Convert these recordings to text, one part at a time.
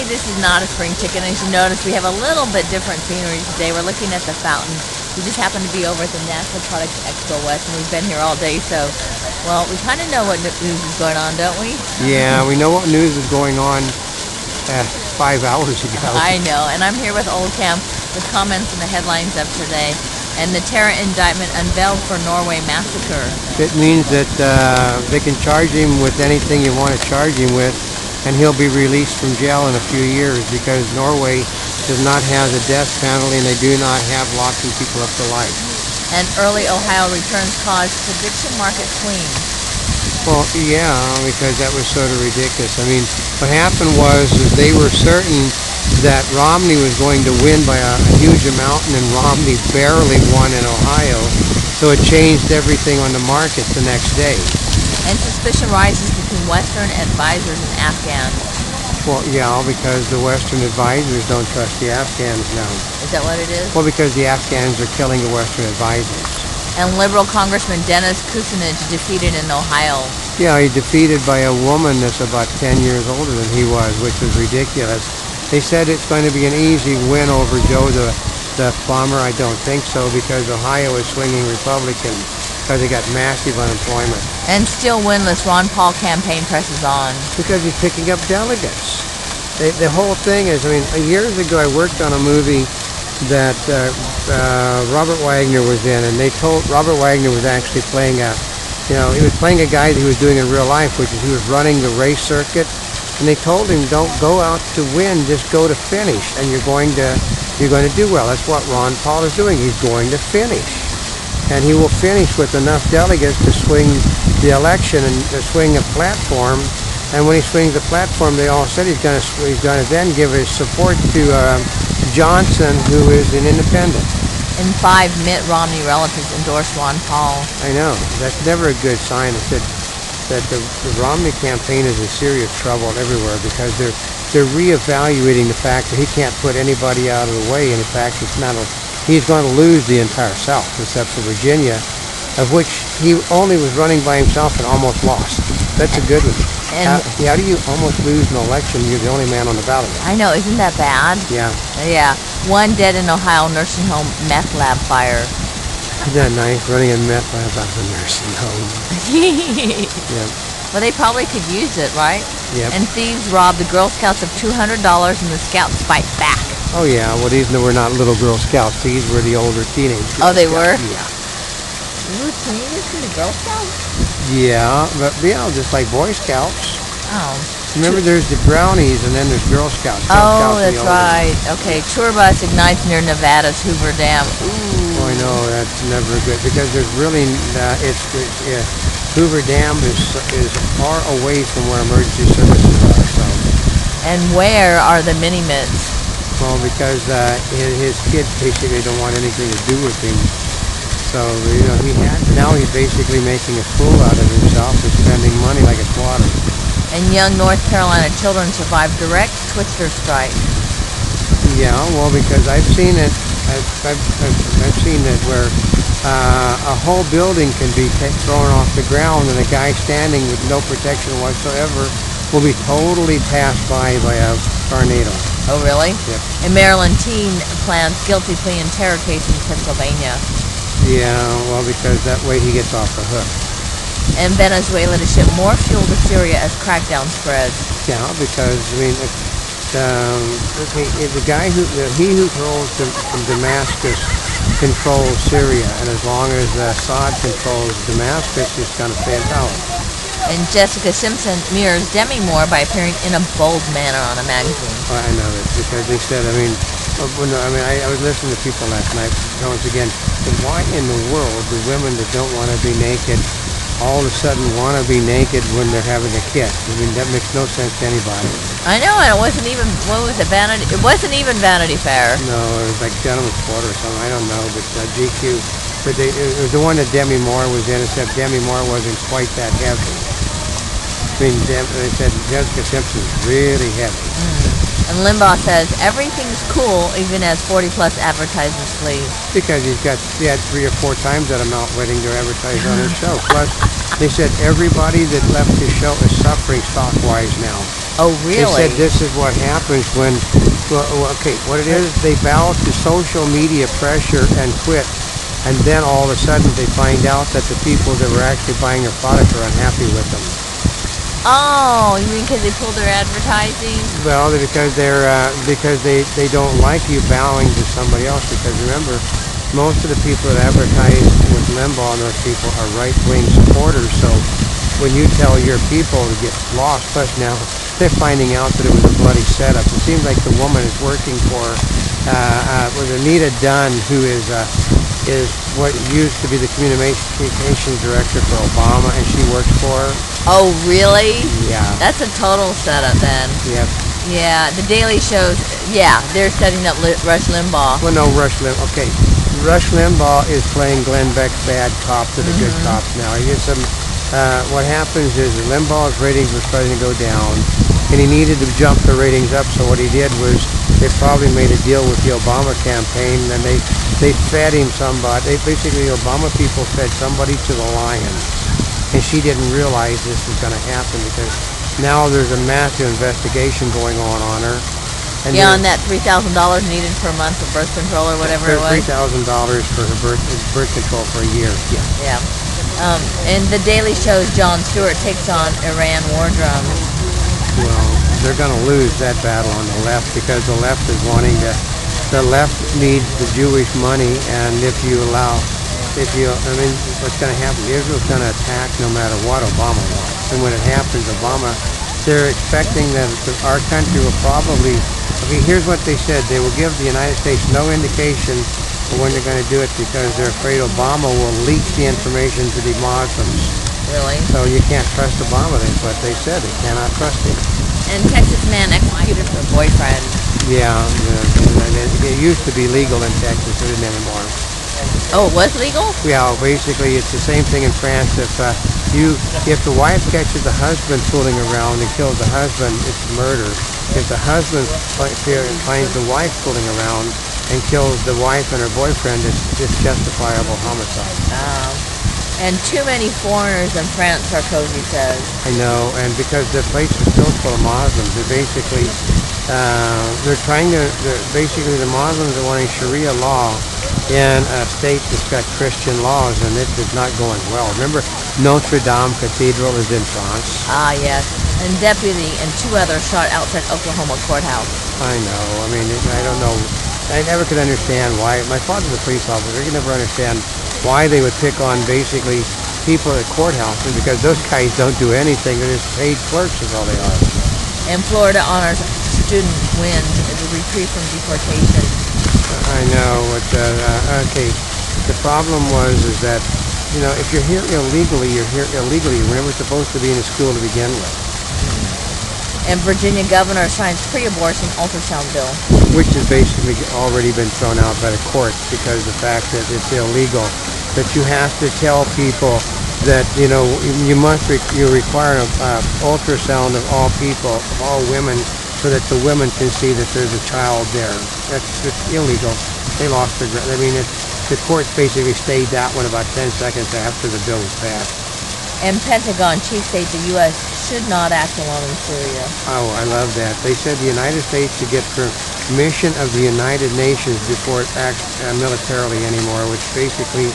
Today, this is not a spring chicken. As you notice, we have a little bit different scenery today. We're looking at the fountain. We just happen to be over at the Natural Products Expo West, and we've been here all day, so, well, we kind of know what news is going on, don't we? Yeah, we know what news is going on uh, five hours ago. I know, and I'm here with Oldecam with comments and the headlines of today. And the terror indictment unveiled for Norway massacre. It means that uh, they can charge him with anything you want to charge him with, and he'll be released from jail in a few years because Norway does not have the death penalty and they do not have locking people up to life. And early Ohio returns caused the prediction market swings. Well, yeah, because that was sort of ridiculous. I mean, what happened was is they were certain that Romney was going to win by a, a huge amount, and then Romney barely won in Ohio. So it changed everything on the market the next day. And suspicion rises between Western advisors and Afghans. Well, yeah, because the Western advisors don't trust the Afghans now. Is that what it is? Well, because the Afghans are killing the Western advisors. And liberal Congressman Dennis Kucinich defeated in Ohio. Yeah, he defeated by a woman that's about 10 years older than he was, which is ridiculous. They said it's going to be an easy win over Joe the, the plumber. I don't think so because Ohio is swinging Republican because they got massive unemployment. And still winless, Ron Paul campaign presses on. Because he's picking up delegates. They, the whole thing is, I mean, years ago I worked on a movie that uh, uh, Robert Wagner was in, and they told Robert Wagner was actually playing a, you know, he was playing a guy that he was doing in real life, which is he was running the race circuit, and they told him, don't go out to win, just go to finish, and you're going to, you're going to do well. That's what Ron Paul is doing. He's going to finish, and he will finish with enough delegates to swing the election and to swing a platform. And when he swings the platform, they all said he's going to he's going to then give his support to uh, Johnson, who is an independent. And five Mitt Romney relatives endorsed Ron Paul. I know that's never a good sign. It said that the, the Romney campaign is in serious trouble everywhere because they're they're reevaluating the fact that he can't put anybody out of the way. And in fact, it's not a, he's going to lose the entire South except for Virginia, of which he only was running by himself and almost lost. That's a good one. And How, how do you almost lose an election? You're the only man on the ballot. I know, isn't that bad? Yeah. Yeah. One dead in Ohio nursing home meth lab fire. Isn't that nice? Running a meth lab out of a nursing home. Yeah. well, they probably could use it, right? Yep. And thieves robbed the Girl Scouts of $200 and the Scouts fight back. Oh yeah. Well, these were not little Girl Scouts. These were the older teenage. Girl Oh, they Scouts. were? Yeah. Ooh, teenagers in the Girl Scouts? Yeah, but yeah, just like Boy Scouts. Oh. Remember, there's the Brownies and then there's Girl Scouts. Girl Oh, Scouts that's older. right. Okay, tour bus ignites near Nevada's Hoover Dam. Oh, I know that's never good because there's really uh, it's, it's yeah, Hoover Dam is is far away from where emergency services are. So, And where are the mini mitts? Well, because uh, his, kids basically don't want anything to do with him. So you know he had now he's basically making a fool out of himself and spending money like it's water. And young North Carolina children survive direct twister strike. Yeah, well, because I've seen it. I've, I've, I've, I've seen it where uh, a whole building can be thrown off the ground and a guy standing with no protection whatsoever will be totally passed by by a tornado. Oh, really? Yep. A Maryland teen plans guilty plea in terror case in Pennsylvania. Yeah, well, because that way he gets off the hook. And Venezuela to ship more fuel to Syria as crackdown spreads. Yeah, because I mean, it, um, okay, the guy who the, he who controls the, Damascus controls Syria, and as long as Assad controls Damascus, he's going to in power. And Jessica Simpson mirrors Demi Moore by appearing in a bold manner on a magazine. Well, I know it because they said, I mean, uh, when, I mean, I, I was listening to people last night once again. Why in the world do women that don't want to be naked all of a sudden want to be naked when they're having a kiss? I mean, that makes no sense to anybody. I know, and it wasn't even what was it? Vanity. It wasn't even Vanity Fair. No, it was like Gentleman's Quarter or something. I don't know, but uh, GQ. But they, it was the one that Demi Moore was in, except Demi Moore wasn't quite that heavy. I mean, Dem- they said Jessica Simpson's really heavy. Mm. And Limbaugh says everything's cool, even as 40 plus advertisers flee. Because he's got he had three or four times that amount waiting to advertise on his show. Plus, they said everybody that left his show is suffering stock wise now. Oh, really? They said this is what happens when, well, well, okay, what it is, they bow to social media pressure and quit. And then all of a sudden they find out that the people that were actually buying their product are unhappy with them. Oh, you mean because they pulled their advertising? Well, because they're uh, because they, they don't like you bowing to somebody else. Because remember, most of the people that advertise with Limbaugh and those people are right wing supporters. So when you tell your people to get lost, plus now they're finding out that it was a bloody setup. It seems like the woman is working for uh, uh, was Anita Dunn, who is uh, is what used to be the communication director for Obama, and she works for. Oh, really? Yeah. That's a total setup then. Yeah. Yeah, the Daily Show's, yeah, they're setting up Rush Limbaugh. Well, no, Rush Limbaugh. Okay, Rush Limbaugh is playing Glenn Beck's bad cop to the good mm-hmm. cops now. He gets some. Uh, what happens is Limbaugh's ratings were starting to go down, and he needed to jump the ratings up. So what he did was they probably made a deal with the Obama campaign, and they they fed him somebody. They basically the Obama people fed somebody to the lions, and she didn't realize this was going to happen because now there's a massive investigation going on on her. And Yeah, on that $3,000 needed per month for birth control or whatever it was. Three thousand dollars for her birth birth control for a year. Yeah. Yeah. Um, and the Daily Show's Jon Stewart takes on Iran war drums. Well, they're going to lose that battle on the left because the left is wanting to. The left needs the Jewish money, and if you allow, if you, I mean, what's going to happen? Israel's going to attack no matter what Obama wants, and when it happens, Obama, they're expecting that our country will probably. Okay, here's what they said: they will give the United States no indication when they're going to do it because they're afraid Obama will leak the information to the Muslims. Really? So you can't trust Obama. That's what they said. They cannot trust him. And Texas man executed her boyfriend. Yeah, yeah, it, used to be legal in Texas. It isn't anymore. Oh, it was legal? Yeah, basically it's the same thing in France. If uh, you, if the wife catches the husband fooling around and kills the husband, it's murder. If the husband fi- fi- finds the wife fooling around and kills the wife and her boyfriend, it's, it's justifiable homicide. Um, and too many foreigners in France, Sarkozy says. I know, and because the place is still full of Muslims, they're basically uh, they're trying to they're basically the Muslims are wanting Sharia law in a state that's got Christian laws, and it is not going well. Remember, Notre Dame Cathedral is in France. Ah, yes. And deputy and two others shot outside Oklahoma courthouse. I know. I mean, I don't know. I never could understand why. My father's a police officer. I could never understand why they would pick on basically people at courthouses because those guys don't do anything. They're just paid clerks is all they are. And Florida honors student wins a reprieve from deportation. I know. What, uh, uh, okay. The problem was is that you know if you're here illegally, you're here illegally. You're never supposed to be in a school to begin with, And Virginia governor signs pre-abortion ultrasound bill. which has basically already been thrown out by the courts because the fact that it's illegal. That you have to tell people that you know you must re- you require an uh, ultrasound of all people, of all women, so that the women can see that there's a child there. That's it's illegal. They lost their. I mean, it, the courts basically stayed that one about 10 seconds after the bill was passed. And Pentagon chief states the U.S. should not act alone in Syria. Oh, I love that. They said the United States should get permission of the United Nations before it acts uh, militarily anymore, which basically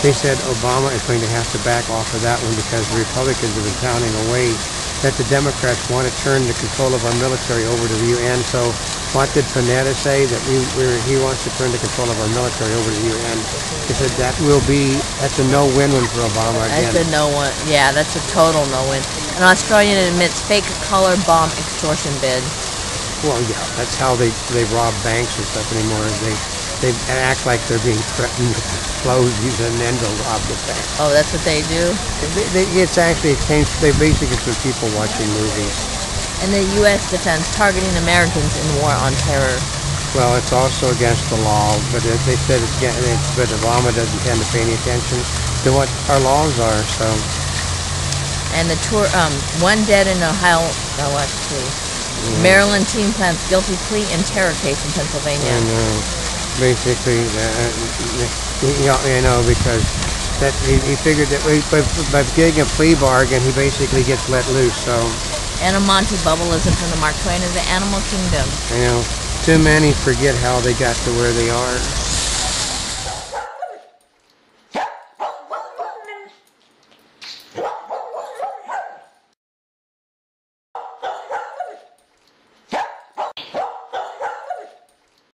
they said Obama is going to have to back off of that one because the Republicans have been pounding away that the Democrats want to turn the control of our military over to the UN. So what did Panetta say? That we, we're, he wants to turn the control of our military over to the UN. He said that will be, that's a no-win-win for Obama again. That's a no-win. Yeah, that's a total no win. An Australian admits fake collar bomb extortion bid. Well, yeah, that's how they they rob banks and stuff anymore. They they act like they're being threatened with explosives and then they'll rob the bank. Oh, that's what they do. They, they, it's actually it came. They basically it's from people watching movies. And the U.S. defense targeting Americans in war on terror. Well, it's also against the law, but it, they said it's but Obama doesn't tend to pay any attention to what our laws are. So And the tour, um, one dead in Ohio. Oh, let's see. Maryland teen plans guilty plea in terror case in Pennsylvania. and uh, basically, uh, you know, know because. That he, he figured that by, by by getting a plea bargain, he basically gets let loose. So Anna Montebubbleism from the Mark Twain of the Animal Kingdom. You know, too many forget how they got to where they are.